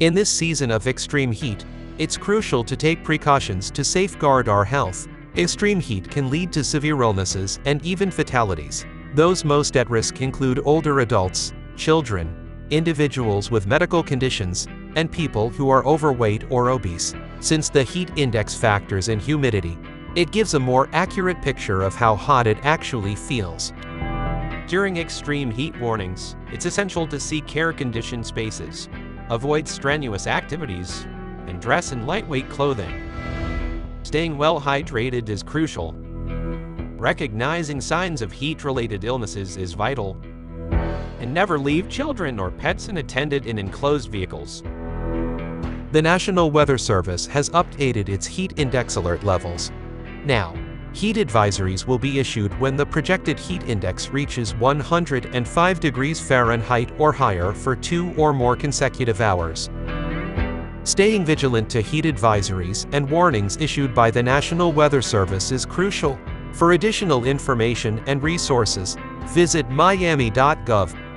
In this season of extreme heat, it's crucial to take precautions to safeguard our health. Extreme heat can lead to severe illnesses and even fatalities. Those most at risk include older adults, children, individuals with medical conditions, and people who are overweight or obese. Since the heat index factors in humidity, it gives a more accurate picture of how hot it actually feels. During extreme heat warnings, it's essential to seek air-conditioned spaces, avoid strenuous activities, and dress in lightweight clothing. Staying well hydrated is crucial. Recognizing signs of heat-related illnesses is vital. And never leave children or pets unattended in enclosed vehicles. The National Weather Service has updated its heat index alert levels. Now, heat advisories will be issued when the projected heat index reaches 105 degrees Fahrenheit or higher for two or more consecutive hours. Staying vigilant to heat advisories and warnings issued by the National Weather Service is crucial. For additional information and resources, visit miami.gov